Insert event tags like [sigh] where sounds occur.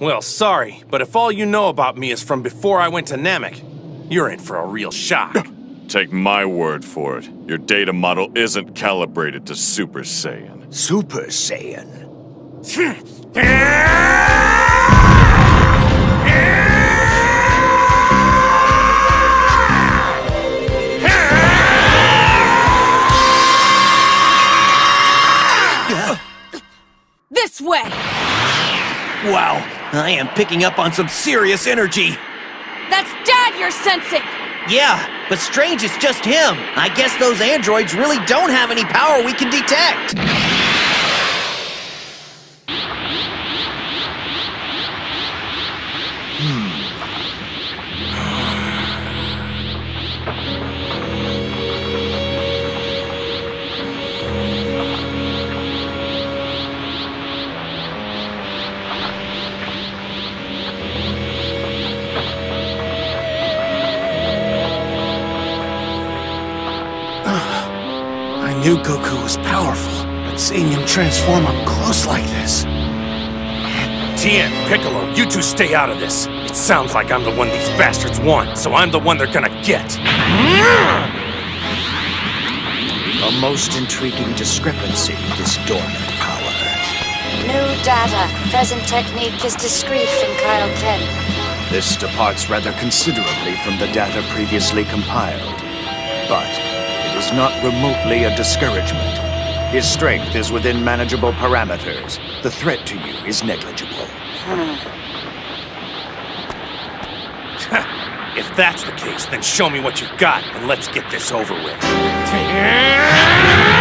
Well, sorry, but if all you know about me is from before I went to Namek, you're in for a real shock. Take my word for it. Your data model isn't calibrated to Super Saiyan. Super Saiyan. This way! Wow, I am picking up on some serious energy. That's Dad you're sensing! Yeah, but strange it's just him. I guess those androids really don't have any power we can detect. Knew Goku was powerful, but seeing him transform up close like this. Tien, Piccolo, you two stay out of this. It sounds like I'm the one these bastards want, so I'm the one they're gonna get. A most intriguing discrepancy, this dormant power. New data. Present technique is discrete from Kaioken. This departs rather considerably from the data previously compiled. But it is not remotely a discouragement. His strength is within manageable parameters. The threat to you is negligible. Hmm. [laughs] If that's the case, then show me what you've got, and let's get this over with. [laughs]